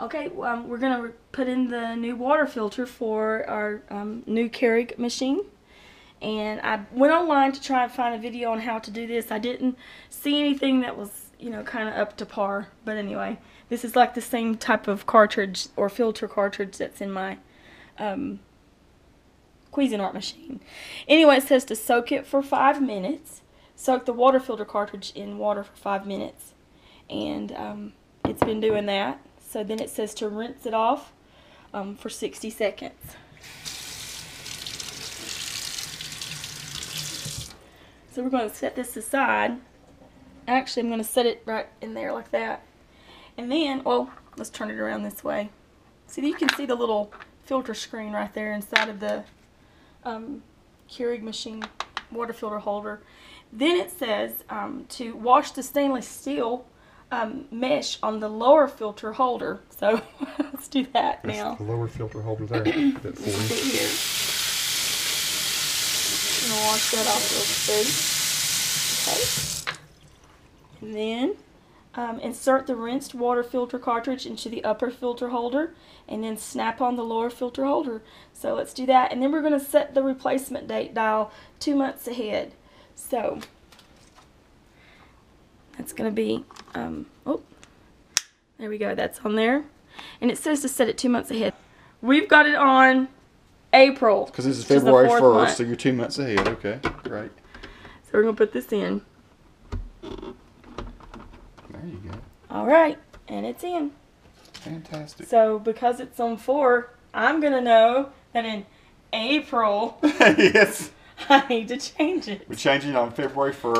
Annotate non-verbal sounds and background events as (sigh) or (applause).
Okay, um, we're gonna put in the new water filter for our um, new Keurig machine. And I went online to try and find a video on how to do this. I didn't see anything that was, you know, kind of up to par. But anyway, this is like the same type of cartridge or filter cartridge that's in my um, Cuisinart machine. Anyway, it says to soak it for five minutes. Soak the water filter cartridge in water for five minutes. And um, it's been doing that. So then it says to rinse it off um, for 60 seconds. So we're going to set this aside. Actually, I'm going to set it right in there like that. And then, well, let's turn it around this way. See, you can see the little filter screen right there inside of the um, Keurig machine water filter holder. Then it says um, to wash the stainless steel um, mesh on the lower filter holder. So (laughs) let's do that That's now. the lower filter holder there. (clears throat) that This for is you. it here. I'm gonna wash that off real good. Okay. And then um, insert the rinsed water filter cartridge into the upper filter holder and then snap on the lower filter holder. So let's do that. And then we're going to set the replacement date dial two months ahead. So that's going to be, um, oh, there we go. That's on there. And it says to set it two months ahead. We've got it on April. Because this is February fourth 1st, month. so you're two months ahead. Okay, great. So we're going to put this in. There you go. All right. And it's in. Fantastic. So because it's on four, I'm going to know that in April (laughs) yes. (laughs) I need to change it. We're changing on February 1st.